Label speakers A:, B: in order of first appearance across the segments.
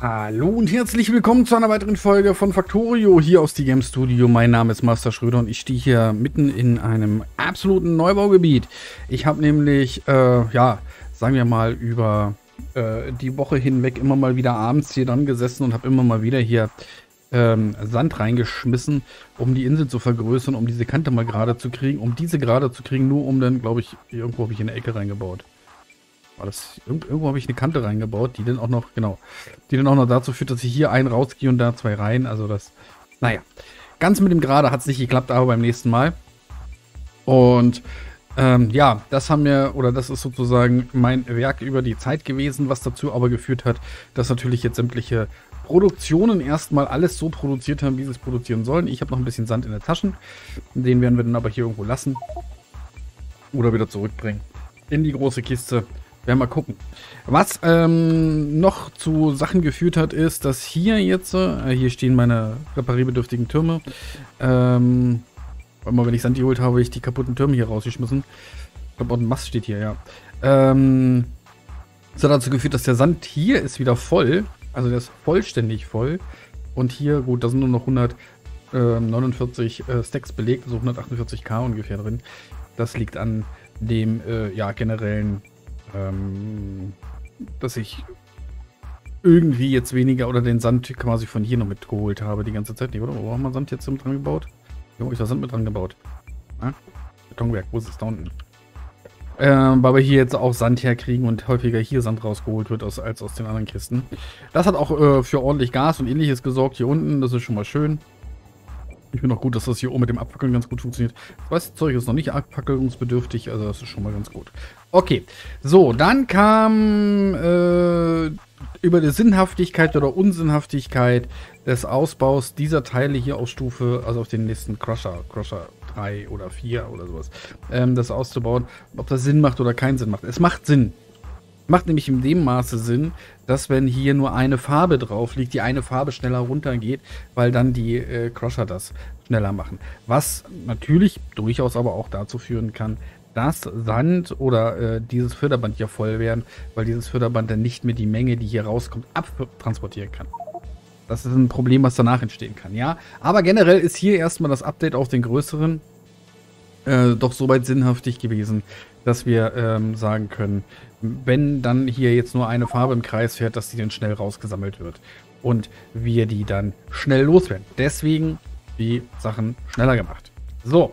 A: Hallo und herzlich willkommen zu einer weiteren Folge von Factorio hier aus die Game Studio. Mein Name ist Master Schröder und ich stehe hier mitten in einem absoluten Neubaugebiet. Ich habe nämlich, äh, ja, sagen wir mal, über äh, die Woche hinweg immer mal wieder abends hier dran gesessen und habe immer mal wieder hier ähm, Sand reingeschmissen, um die Insel zu vergrößern, um diese Kante mal gerade zu kriegen, um diese gerade zu kriegen, nur um dann, glaube ich, irgendwo habe ich in der Ecke reingebaut. Das, irgendwo habe ich eine Kante reingebaut, die dann auch noch, genau, die dann auch noch dazu führt, dass ich hier einen rausgehe und da zwei rein. Also das, naja, ganz mit dem Gerade hat es nicht geklappt, aber beim nächsten Mal. Und ähm, ja, das haben wir, oder das ist sozusagen mein Werk über die Zeit gewesen, was dazu aber geführt hat, dass natürlich jetzt sämtliche Produktionen erstmal alles so produziert haben, wie sie es produzieren sollen. Ich habe noch ein bisschen Sand in der Taschen. Den werden wir dann aber hier irgendwo lassen. Oder wieder zurückbringen. In die große Kiste. Werden wir mal gucken. Was ähm, noch zu Sachen geführt hat, ist, dass hier jetzt, äh, hier stehen meine reparierbedürftigen Türme. Ähm, immer wenn ich Sand geholt habe, habe ich die kaputten Türme hier rausgeschmissen. Ich glaube, auch ein Mast steht hier, ja. Ähm, das hat dazu geführt, dass der Sand hier ist wieder voll. Also der ist vollständig voll. Und hier, gut, da sind nur noch 149 äh, Stacks belegt, also 148k ungefähr drin. Das liegt an dem äh, ja, generellen ähm, dass ich irgendwie jetzt weniger oder den Sand quasi von hier noch mitgeholt habe die ganze Zeit. Nee, oder? Wo haben wir Sand jetzt mit dran gebaut? Wo ist da Sand mit dran gebaut? Ja? Betonwerk, wo ist es da unten? Ähm, weil wir hier jetzt auch Sand herkriegen und häufiger hier Sand rausgeholt wird aus, als aus den anderen Kisten. Das hat auch äh, für ordentlich Gas und ähnliches gesorgt hier unten. Das ist schon mal schön. Ich finde auch gut, dass das hier oben mit dem Abfackeln ganz gut funktioniert. Das weiße Zeug ist noch nicht abfackelungsbedürftig, also das ist schon mal ganz gut. Okay, so, dann kam äh, über die Sinnhaftigkeit oder Unsinnhaftigkeit des Ausbaus dieser Teile hier auf Stufe, also auf den nächsten Crusher, Crusher 3 oder 4 oder sowas, ähm, das auszubauen, ob das Sinn macht oder keinen Sinn macht. Es macht Sinn. Macht nämlich in dem Maße Sinn, dass wenn hier nur eine Farbe drauf liegt, die eine Farbe schneller runtergeht, weil dann die äh, Crusher das schneller machen. Was natürlich durchaus aber auch dazu führen kann, dass Sand oder äh, dieses Förderband hier voll werden, weil dieses Förderband dann nicht mehr die Menge, die hier rauskommt, abtransportieren kann. Das ist ein Problem, was danach entstehen kann, ja. Aber generell ist hier erstmal das Update auf den größeren äh, doch soweit sinnhaftig gewesen, dass wir ähm, sagen können, wenn dann hier jetzt nur eine Farbe im Kreis fährt, dass die dann schnell rausgesammelt wird. Und wir die dann schnell loswerden. Deswegen die Sachen schneller gemacht. So.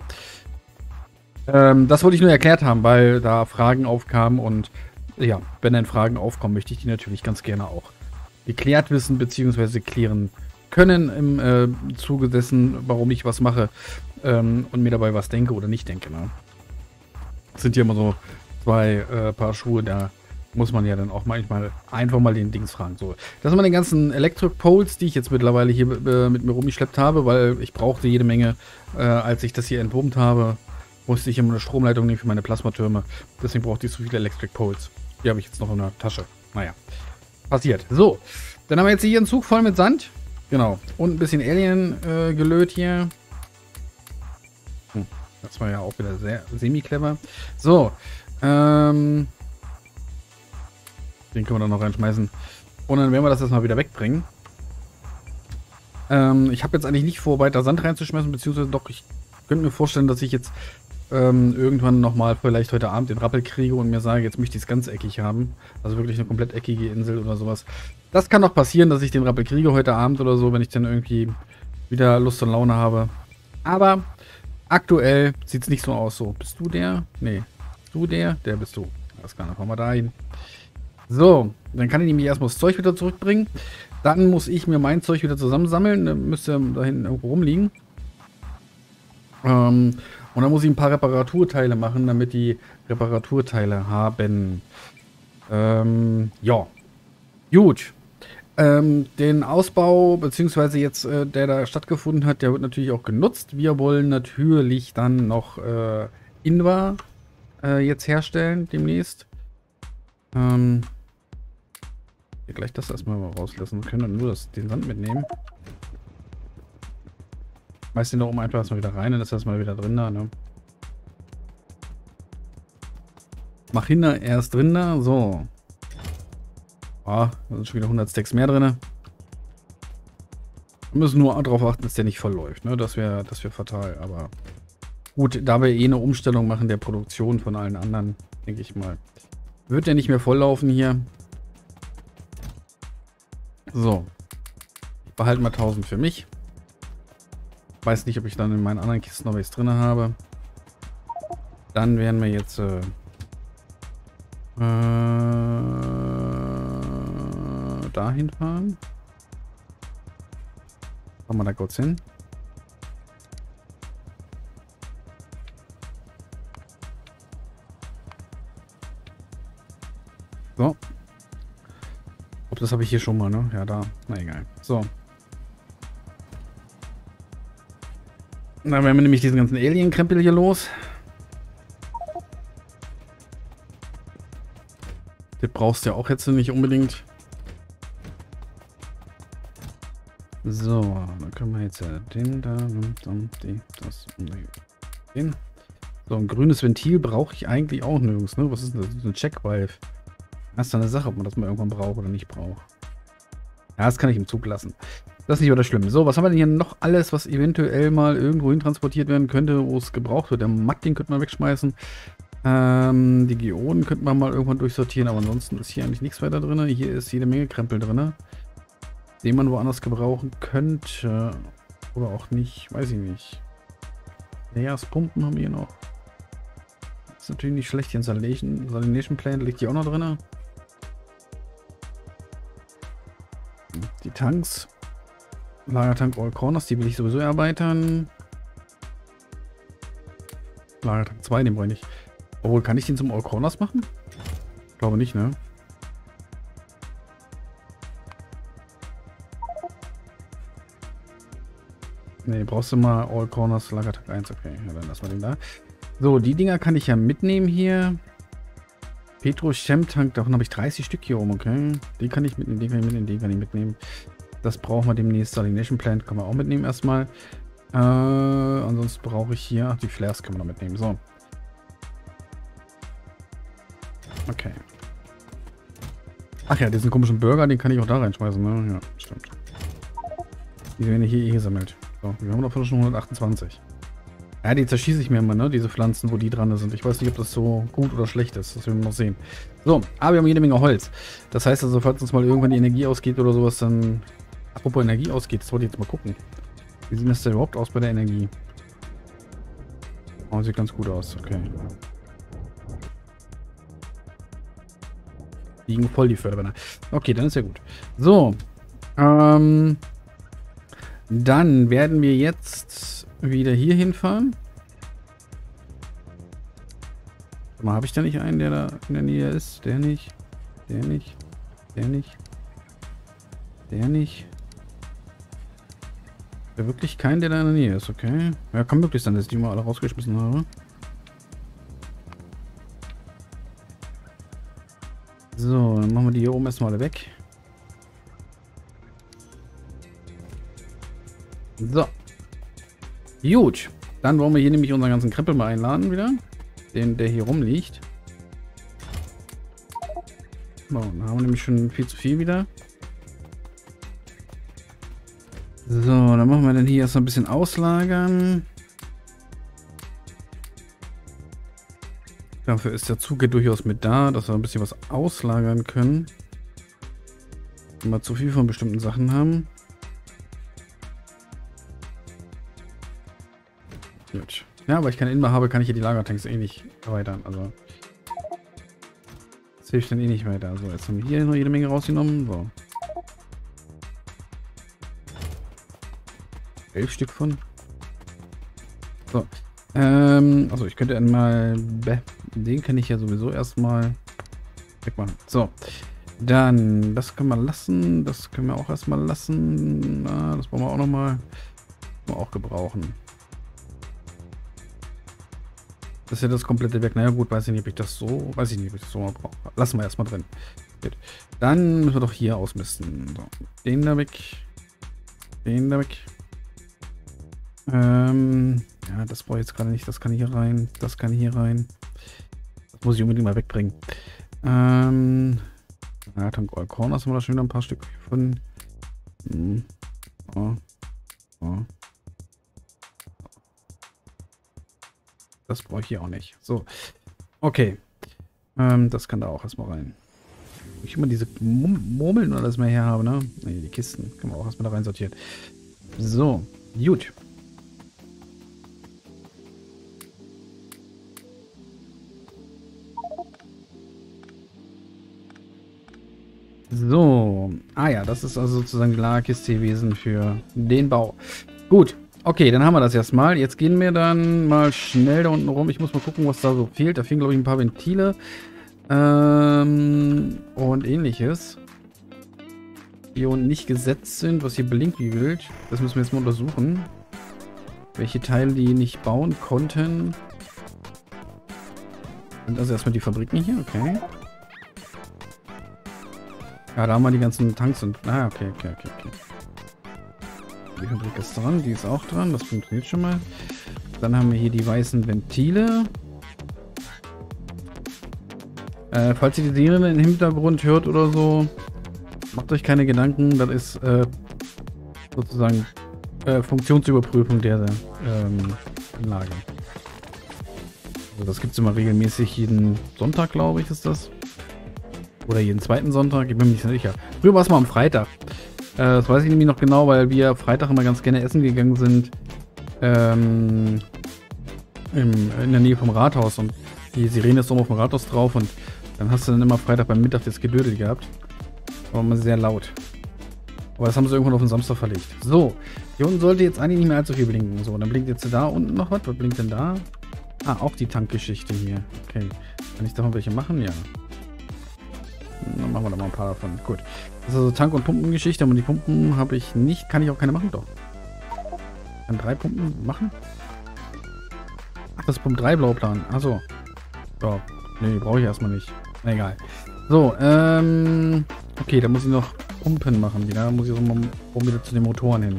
A: Ähm, das wollte ich nur erklärt haben, weil da Fragen aufkamen und ja, wenn dann Fragen aufkommen, möchte ich die natürlich ganz gerne auch geklärt wissen bzw. klären können im äh, Zuge dessen, warum ich was mache ähm, und mir dabei was denke oder nicht denke. Ne? Das sind hier immer so zwei äh, Paar Schuhe, da muss man ja dann auch manchmal einfach mal den Dings fragen. So, das sind die ganzen Electric Poles, die ich jetzt mittlerweile hier äh, mit mir rumgeschleppt habe, weil ich brauchte jede Menge, äh, als ich das hier entpumpt habe, musste ich immer eine Stromleitung nehmen für meine Plasmatürme. Deswegen brauchte ich so viele Electric Poles. Die habe ich jetzt noch in der Tasche. Naja, passiert. So, dann haben wir jetzt hier einen Zug voll mit Sand. Genau. Und ein bisschen Alien äh, gelöt hier. Hm, das war ja auch wieder sehr semi-clever. So, ähm, den können wir dann noch reinschmeißen. Und dann werden wir das erstmal wieder wegbringen. Ähm, ich habe jetzt eigentlich nicht vor, weiter Sand reinzuschmeißen, beziehungsweise doch, ich könnte mir vorstellen, dass ich jetzt ähm, irgendwann nochmal vielleicht heute Abend den Rappel kriege und mir sage, jetzt möchte ich es ganz eckig haben. Also wirklich eine komplett eckige Insel oder sowas. Das kann doch passieren, dass ich den Rappel kriege heute Abend oder so, wenn ich dann irgendwie wieder Lust und Laune habe. Aber aktuell sieht es nicht so aus. So, bist du der? Nee, du der? Der bist du. Das kann einfach mal dahin. So, dann kann ich nämlich erstmal das Zeug wieder zurückbringen. Dann muss ich mir mein Zeug wieder zusammensammeln. Dann müsste da hinten irgendwo rumliegen. Ähm, und dann muss ich ein paar Reparaturteile machen, damit die Reparaturteile haben. Ähm, ja. Gut. Ähm, den Ausbau, beziehungsweise jetzt, äh, der da stattgefunden hat, der wird natürlich auch genutzt. Wir wollen natürlich dann noch äh, Inva äh, jetzt herstellen demnächst. Ähm, hier gleich das erstmal mal rauslassen. Wir können dann nur das, den Sand mitnehmen. Schmeiß den da oben einfach erstmal wieder rein und das ist erstmal wieder drin da, ne? Mach hin, er ist drin da. So. Ah, da sind schon wieder 100 Stacks mehr drin. Wir müssen nur darauf achten, dass der nicht verläuft. Ne? Das wäre das wär fatal. Aber gut, da wir eh eine Umstellung machen der Produktion von allen anderen, denke ich mal, wird der nicht mehr volllaufen hier. So. Ich behalte mal 1000 für mich. Weiß nicht, ob ich dann in meinen anderen Kisten noch was drin habe. Dann werden wir jetzt äh, äh, dahin fahren. Fahren wir da kurz hin. So. Ob das habe ich hier schon mal, ne? Ja, da. Na egal. So. Dann werden wir nämlich diesen ganzen Alien-Krempel hier los. Das brauchst du ja auch jetzt nicht unbedingt. So, dann können wir jetzt den da, dann den, das den. So, ein grünes Ventil brauche ich eigentlich auch nirgends, ne? Was ist denn das? das ist ein Check-Valve. Das ist eine Sache, ob man das mal irgendwann braucht oder nicht braucht. Ja, das kann ich im Zug lassen. Das ist nicht weiter schlimm. So, was haben wir denn hier noch alles, was eventuell mal irgendwo hin transportiert werden könnte, wo es gebraucht wird? Der Matt, den könnte man wegschmeißen. Ähm, die Geoden könnte man mal irgendwann durchsortieren, aber ansonsten ist hier eigentlich nichts weiter drin. Hier ist jede Menge Krempel drin, den man woanders gebrauchen könnte. Oder auch nicht, weiß ich nicht. Pumpen haben wir hier noch. Ist natürlich nicht schlecht. Hier ein Salination, Salination Plant liegt hier auch noch drin. Die Tanks. Lagertank All Corners, die will ich sowieso erweitern. Lagertank 2, den brauche ich nicht. Obwohl, kann ich den zum All Corners machen? Glaube nicht, ne? Ne, brauchst du mal All Corners Lagertank 1. Okay, ja, dann lassen wir den da. So, die Dinger kann ich ja mitnehmen hier. Petro Tank, davon habe ich 30 Stück hier oben, okay. Die kann ich mitnehmen, die kann ich mitnehmen, die kann ich mitnehmen. Das brauchen wir demnächst. Salination Plant kann man auch mitnehmen erstmal. Äh, ansonsten brauche ich hier, die Flares können wir noch mitnehmen. So. Okay. Ach ja, diesen komischen Burger, den kann ich auch da reinschmeißen, ne? Ja, stimmt. Die werden hier eh gesammelt. So, wir haben noch schon 128. Ja, die zerschieße ich mir immer, ne? Diese Pflanzen, wo die dran sind. Ich weiß nicht, ob das so gut oder schlecht ist. Das werden wir noch sehen. So, aber wir haben jede Menge Holz. Das heißt also, falls uns mal irgendwann die Energie ausgeht oder sowas, dann... Apropos Energie ausgeht, das wollte ich jetzt mal gucken. Wie sieht das denn überhaupt aus bei der Energie? Oh, sieht ganz gut aus. Okay. Liegen voll die Förderbanner. Okay, dann ist ja gut. So. Ähm, dann werden wir jetzt wieder hier hinfahren. Mal, habe ich da nicht einen, der da in der Nähe ist? Der nicht. Der nicht. Der nicht. Der nicht. Der wirklich kein, der da in der Nähe ist, okay. Ja, kann möglich sein, dass ich die mal alle rausgeschmissen habe. So, dann machen wir die hier oben erstmal alle weg. So. Gut. Dann wollen wir hier nämlich unseren ganzen Krempel mal einladen wieder. Den, der hier rumliegt. So, dann haben wir nämlich schon viel zu viel wieder. Dann machen wir dann hier erstmal ein bisschen auslagern. Dafür ist der Zug ja durchaus mit da, dass wir ein bisschen was auslagern können. Wenn wir zu viel von bestimmten Sachen haben. Gut. Ja, aber ich keine Inbar habe, kann ich hier die Lagertanks eh nicht erweitern. Also. Das hilft dann eh nicht weiter. So, jetzt haben wir hier noch jede Menge rausgenommen. So. Elf Stück von. So. Ähm, also ich könnte einmal. Den kann ich ja sowieso erstmal wegmachen. So. Dann, das können wir lassen. Das können wir auch erstmal lassen. Na, das wollen wir auch nochmal. Wir auch gebrauchen. Das ist ja das komplette weg. Naja gut, weiß ich nicht, ob ich das so. Weiß ich nicht, ob ich das so mal brauche. Lassen wir erstmal drin. Gut. Dann müssen wir doch hier ausmisten. So. Den da weg. Den da weg. Ähm, ja, das brauche ich jetzt gerade nicht. Das kann hier rein. Das kann hier rein. Das muss ich unbedingt mal wegbringen. Ähm, ja, Tank All Corners haben wir da schon wieder ein paar Stück von. Hm. Oh. So. Das brauche ich hier auch nicht. So. Okay. Ähm, das kann da auch erstmal rein. Ich immer diese Murmeln oder das mal her habe, ne? Ne, die Kisten. Kann man auch erstmal da rein sortieren. So. Gut. So. Ah ja, das ist also sozusagen die Lagerkiste gewesen für den Bau. Gut. Okay, dann haben wir das erstmal. Jetzt gehen wir dann mal schnell da unten rum. Ich muss mal gucken, was da so fehlt. Da fehlen, glaube ich, ein paar Ventile. Ähm, und ähnliches. Die unten nicht gesetzt sind, was hier blinkt wie wild. Das müssen wir jetzt mal untersuchen. Welche Teile die nicht bauen konnten. Und also erstmal die Fabriken hier, okay. Ja, da haben wir die ganzen Tanks und... Ah, okay, okay, okay, okay. Die Fabrik ist dran, die ist auch dran, das funktioniert schon mal. Dann haben wir hier die weißen Ventile. Äh, falls ihr die Sirene im Hintergrund hört oder so, macht euch keine Gedanken, das ist äh, sozusagen äh, Funktionsüberprüfung der ähm, Anlage. Also das gibt es immer regelmäßig jeden Sonntag, glaube ich, ist das. Oder jeden zweiten Sonntag, ich bin mir nicht sicher. Früher war es mal am Freitag. Äh, das weiß ich nämlich noch genau, weil wir Freitag immer ganz gerne essen gegangen sind. Ähm, im, in der Nähe vom Rathaus. Und die Sirene ist oben auf dem Rathaus drauf. Und dann hast du dann immer Freitag beim Mittag das Gedödel gehabt. War immer sehr laut. Aber das haben sie irgendwann auf den Samstag verlegt. So, hier unten sollte jetzt eigentlich nicht mehr allzu viel blinken. So, dann blinkt jetzt da unten noch was. Was blinkt denn da? Ah, auch die Tankgeschichte hier. Okay. Kann ich davon welche machen? Ja. Dann machen wir da mal ein paar davon. Gut. Das ist also Tank- und Pumpengeschichte. Aber die Pumpen habe ich nicht. Kann ich auch keine machen? Doch. Kann drei Pumpen machen? Ach, das ist Pump 3 Blauplan. Achso. So. Nee, brauche ich erstmal nicht. Na, egal. So, ähm... Okay, da muss ich noch Pumpen machen wieder. Da muss ich so mal wieder zu den Motoren hin.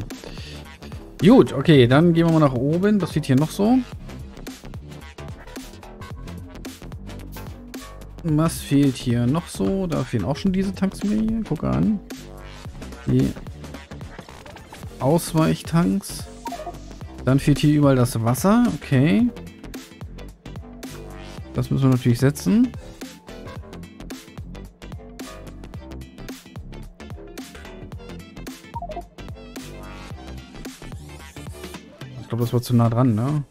A: Gut, okay, dann gehen wir mal nach oben. Was steht hier noch so? Was fehlt hier noch so? Da fehlen auch schon diese Tanks mir hier. Guck an. Die Ausweichtanks. Dann fehlt hier überall das Wasser. Okay. Das müssen wir natürlich setzen. Ich glaube, das war zu nah dran, ne?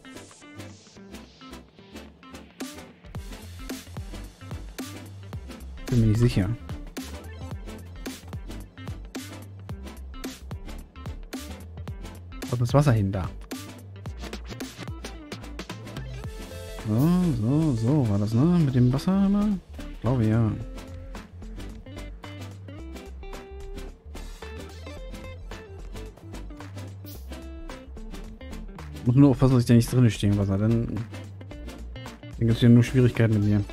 A: Bin mir nicht sicher. Ist das Wasser hin da? So, so, so war das, ne? Mit dem Wasser immer? Glaube ja. Muss nur aufpassen, dass ich da nicht drin stehe im Wasser, dann, dann gibt es ja nur Schwierigkeiten mit mir.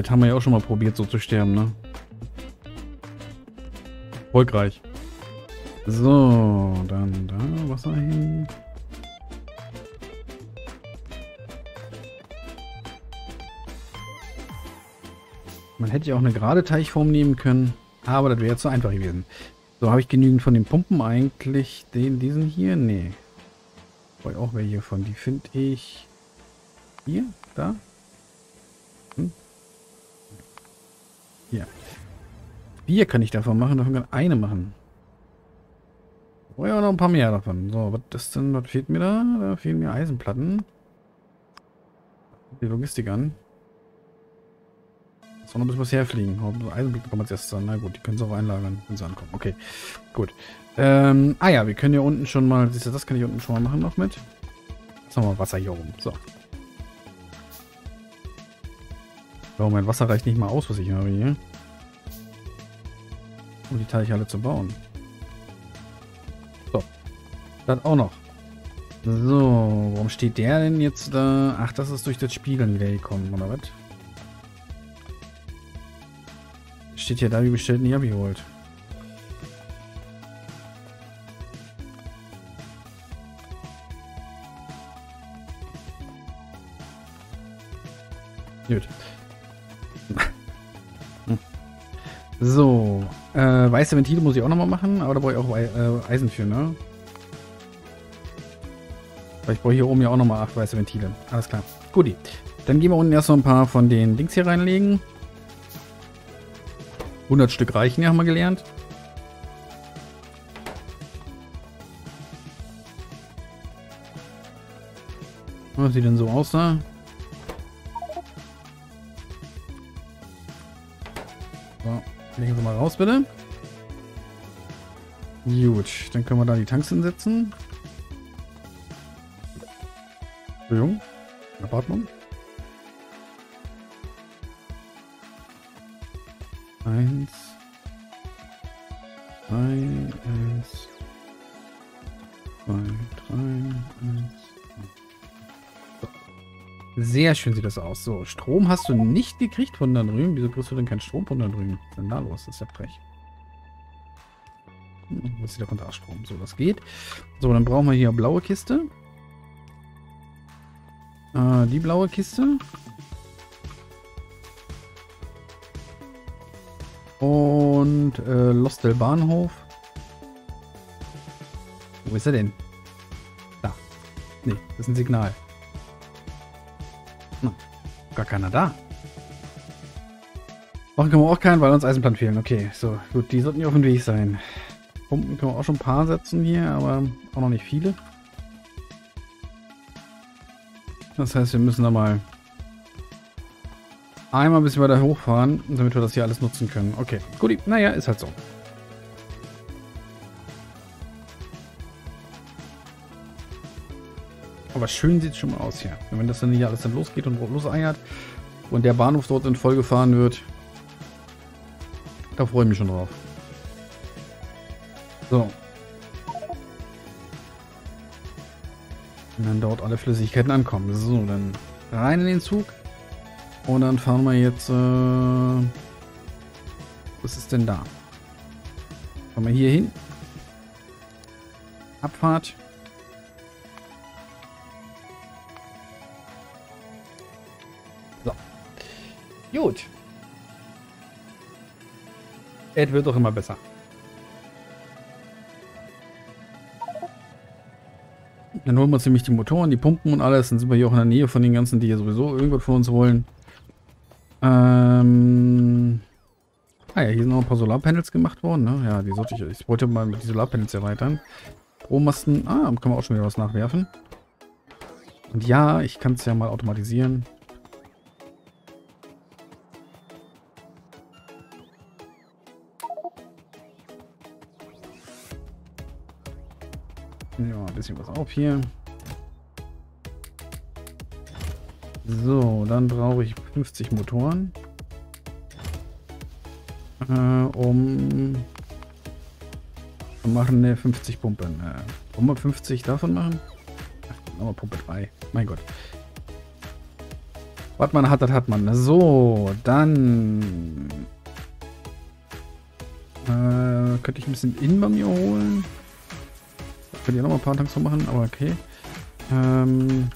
A: Das haben wir ja auch schon mal probiert, so zu sterben, ne? Erfolgreich. So, dann da Wasser hin. Man hätte ja auch eine gerade Teichform nehmen können, aber das wäre zu einfach gewesen. So, habe ich genügend von den Pumpen eigentlich? Den, diesen hier? Nee. Brauche auch welche von. Die finde ich hier, da. Hier. Vier kann ich davon machen, davon kann eine machen. Oh ja, noch ein paar mehr davon. So, was ist denn, was fehlt mir da? Da fehlen mir Eisenplatten. Die Logistik an. Soll noch ein bisschen was herfliegen. Eisenplatten kommen als erstes an. Na gut, die können sie auch einlagern, wenn sie ankommen. Okay, gut. Ähm, ah ja, wir können hier unten schon mal, siehst du, das kann ich unten schon mal machen noch mit. Jetzt haben wir Wasser hier oben. So. Oh, mein Wasser reicht nicht mal aus, was ich habe hier. Um die Teiche alle zu bauen. So. Das auch noch. So, warum steht der denn jetzt da? Ach, das ist durch das Spiegeln wieder gekommen, oder was? Steht ja da, wie bestellt, nicht abgeholt. So, äh, weiße Ventile muss ich auch nochmal machen, aber da brauche ich auch äh, Eisen für, ne? Weil ich brauche hier oben ja auch nochmal acht weiße Ventile. Alles klar. Guti. Dann gehen wir unten erst noch ein paar von den Dings hier reinlegen. 100 Stück reichen ja, haben wir gelernt. Was sieht denn so aus da? Legen Sie mal raus, bitte. Gut, dann können wir da die Tanks hinsetzen. Entschuldigung. Apartment. Eins. Eins. Sehr schön sieht das aus. So, Strom hast du nicht gekriegt von da drüben. Wieso kriegst du denn keinen Strom von da drüben? Was ist denn da los? Das ist ja frech. Hm, wo ist der Kontraststrom? So, das geht. So, dann brauchen wir hier blaue Kiste. Äh, die blaue Kiste. Und äh, Lostel Bahnhof. Wo ist er denn? Da. Nee, das ist ein Signal. Gar keiner da. Machen können wir auch keinen, weil uns Eisenplan fehlen. Okay, so, gut, die sollten ja auf dem Weg sein. Pumpen können wir auch schon ein paar setzen hier, aber auch noch nicht viele. Das heißt, wir müssen da mal einmal ein bisschen weiter hochfahren, damit wir das hier alles nutzen können. Okay, gut, naja, ist halt so. Aber schön sieht es schon mal aus hier. wenn das dann hier alles dann losgeht und loseiert und der Bahnhof dort in voll gefahren wird, da freue ich mich schon drauf. So. Und dann dort alle Flüssigkeiten ankommen. So, dann rein in den Zug. Und dann fahren wir jetzt... Äh, was ist denn da? Fahren wir hier hin. Abfahrt. Gut. Es wird doch immer besser. Dann holen wir uns nämlich die Motoren, die Pumpen und alles. Dann sind wir hier auch in der Nähe von den ganzen, die hier sowieso irgendwas von uns wollen. Ähm. Ah ja, hier sind noch ein paar Solarpanels gemacht worden. Ne? Ja, die sollte ich. Ich wollte mal die Solarpanels erweitern. Strommasten. Ah, können wir auch schon wieder was nachwerfen. Und ja, ich kann es ja mal automatisieren. Ja, ein bisschen was auf hier. So, dann brauche ich 50 Motoren. Äh, um zu machen ne 50 Pumpen. Äh, wollen wir 50 davon machen? Ach, nochmal Pumpe 3. Mein Gott. Was man hat, das hat man. So, dann äh, könnte ich ein bisschen in bei mir holen. Könnte ich noch mal ein paar Tanks machen, aber okay. Ähm,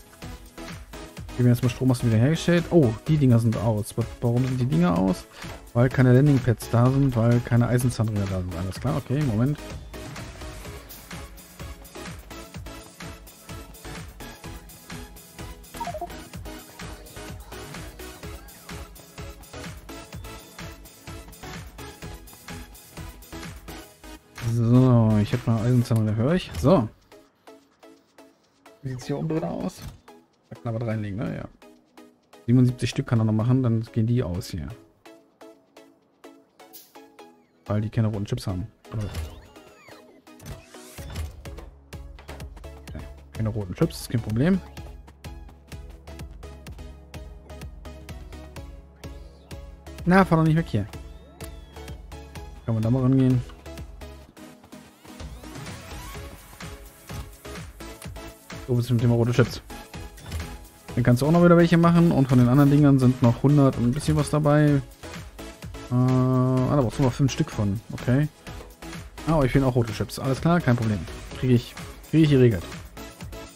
A: wir erstmal Strommasten wieder hergestellt. Oh, die Dinger sind aus. Warum sind die Dinger aus? Weil keine Landingpads da sind, weil keine Eisenzahnräder da sind. Alles klar, okay, Moment. Mal Eisenzahnräder, höre ich. So. Wie sieht es hier oben drin aus? Da kann aber reinlegen, ne? Ja. 77 Stück kann er noch machen, dann gehen die aus hier. Weil die keine roten Chips haben. Oder? Keine roten Chips, ist kein Problem. Na, fahr doch nicht weg hier. Kann man da mal rangehen? So, bis zum Thema rote Chips. Dann kannst du auch noch wieder welche machen. Und von den anderen Dingern sind noch 100 und ein bisschen was dabei. Äh, ah, da brauchst du noch 5 Stück von. Okay. Ah, euch fehlen auch rote Chips. Alles klar, kein Problem. Kriege ich, kriege ich geregelt.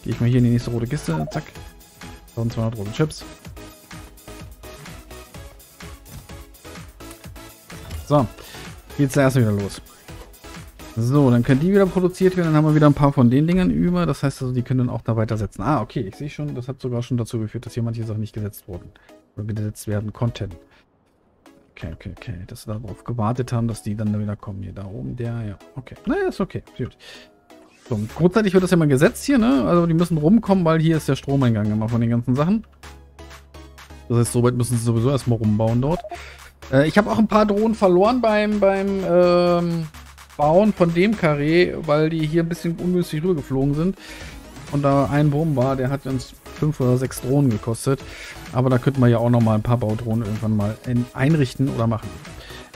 A: Gehe ich mal hier in die nächste rote Kiste. Zack. 1200 rote Chips. So. geht's da erst wieder los. So, dann können die wieder produziert werden. Dann haben wir wieder ein paar von den Dingern über. Das heißt also, die können dann auch da weitersetzen. Ah, okay, ich sehe schon, das hat sogar schon dazu geführt, dass hier manche Sachen nicht gesetzt wurden. Oder gesetzt werden konnten. Okay, okay, okay. Dass wir darauf gewartet haben, dass die dann wieder kommen. Hier, da oben, der, ja. Okay. Naja, ist okay. Gut. So, kurzzeitig wird das ja mal gesetzt hier, ne? Also die müssen rumkommen, weil hier ist der Stromeingang immer von den ganzen Sachen. Das heißt, soweit müssen sie sowieso erstmal rumbauen dort. Äh, ich habe auch ein paar Drohnen verloren beim, beim ähm, Bauen von dem Karree, weil die hier ein bisschen ungünstig rübergeflogen sind. Und da ein Wurm war, der hat uns fünf oder sechs Drohnen gekostet. Aber da könnten wir ja auch noch mal ein paar Baudrohnen irgendwann mal einrichten oder machen.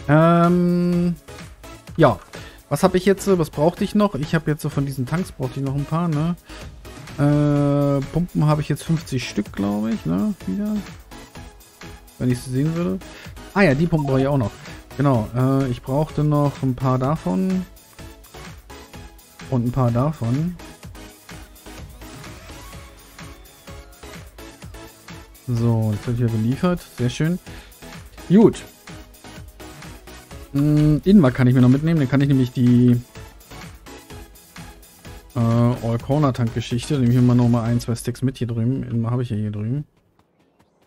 A: Ähm, ja, was habe ich jetzt? Was brauchte ich noch? Ich habe jetzt so von diesen Tanks brauchte ich noch ein paar, ne? Äh, Pumpen habe ich jetzt 50 Stück, glaube ich, ne? Wieder. Wenn ich sie sehen würde. Ah ja, die Pumpen brauche ich auch noch. Genau, äh, ich brauchte noch ein paar davon. Und ein paar davon. So, jetzt wird hier geliefert. Sehr schön. Gut. Hm, Inva kann ich mir noch mitnehmen. Dann kann ich nämlich die äh, All-Corner-Tank-Geschichte. Nehme ich noch mal ein, zwei Sticks mit hier drüben. Habe ich ja hier drüben.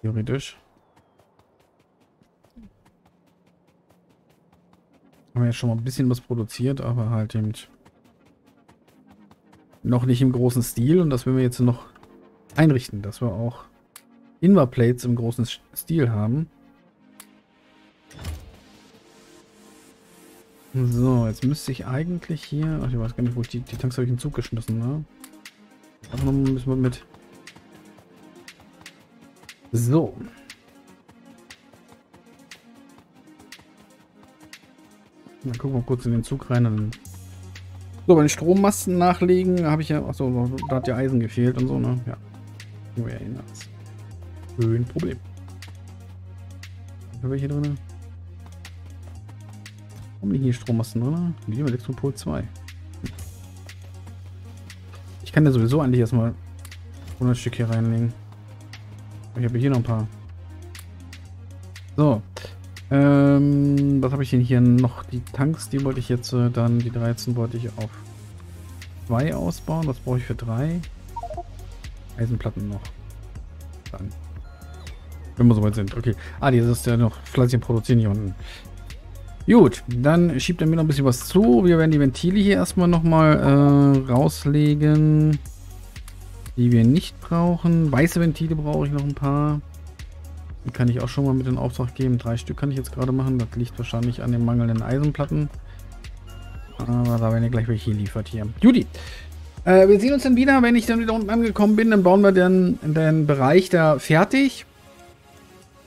A: Theoretisch. Haben wir ja schon mal ein bisschen was produziert, aber halt eben noch nicht im großen Stil. Und das werden wir jetzt noch einrichten, dass wir auch Inverplates im großen Stil haben. So, jetzt müsste ich eigentlich hier... Ach, ich weiß gar nicht, wo ich die, die Tanks habe ich in Zug geschmissen, ne? Einfach noch ein bisschen mit. So. Dann gucken wir kurz in den Zug rein. Dann so, bei den Strommasten nachlegen habe ich ja... Achso, da hat ja Eisen gefehlt und so, ne? Ja. Nur erinnert. Kein Problem. Haben wir hier drin? Warum liegen hier Strommasten drin? Wie Elektropol 2. Ich kann ja sowieso eigentlich erstmal 100 Stück hier reinlegen. Ich habe hier noch ein paar. So. Ähm, was habe ich denn hier noch? Die Tanks, die wollte ich jetzt äh, dann, die 13 wollte ich auf 2 ausbauen. Was brauche ich für 3? Eisenplatten noch. Dann. Wenn wir soweit sind. Okay. Ah, die ist ja noch fleißig produzieren hier unten. Gut, dann schiebt er mir noch ein bisschen was zu. Wir werden die Ventile hier erstmal nochmal äh, rauslegen, die wir nicht brauchen. Weiße Ventile brauche ich noch ein paar. Kann ich auch schon mal mit in Auftrag geben. Drei Stück kann ich jetzt gerade machen. Das liegt wahrscheinlich an den mangelnden Eisenplatten. Aber da werden ja gleich welche liefert hier. Judy, äh, wir sehen uns dann wieder, wenn ich dann wieder unten angekommen bin. Dann bauen wir den, den Bereich da fertig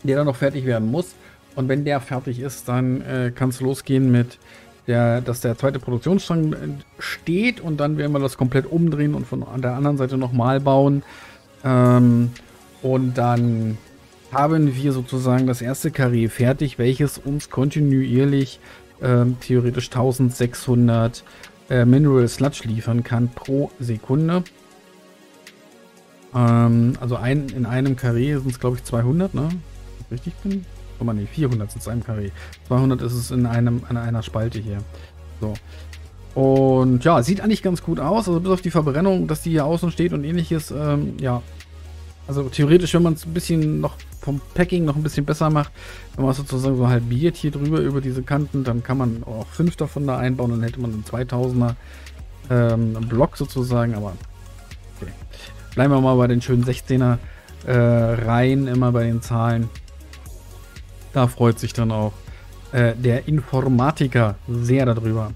A: der dann noch fertig werden muss. Und wenn der fertig ist, dann äh, kann es losgehen mit der, dass der zweite Produktionsstrang steht und dann werden wir das komplett umdrehen und von der anderen Seite nochmal bauen. Ähm, und dann haben wir sozusagen das erste Karree fertig, welches uns kontinuierlich ähm, theoretisch 1600 äh, Mineral Sludge liefern kann pro Sekunde. Ähm, also ein, in einem Karree sind es glaube ich 200, ne? richtig bin? Guck mal, nee, 400 sind es einem Karree. 200 ist es in, einem, in einer Spalte hier. So. Und ja, sieht eigentlich ganz gut aus. Also bis auf die Verbrennung, dass die hier außen steht und ähnliches. Ähm, ja. Also theoretisch, wenn man es ein bisschen noch vom Packing noch ein bisschen besser macht, wenn man sozusagen so halbiert hier drüber über diese Kanten, dann kann man auch fünf davon da einbauen. Dann hätte man einen 2000er ähm, Block sozusagen. Aber okay. Bleiben wir mal bei den schönen 16er äh, Reihen, immer bei den Zahlen. Da freut sich dann auch äh, der Informatiker sehr darüber.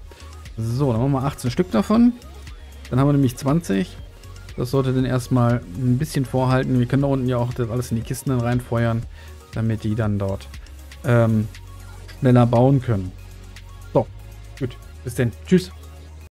A: So, dann machen wir 18 Stück davon. Dann haben wir nämlich 20. Das sollte dann erstmal ein bisschen vorhalten. Wir können da unten ja auch das alles in die Kisten dann reinfeuern, damit die dann dort ähm, schneller bauen können. So, gut. Bis dann. Tschüss.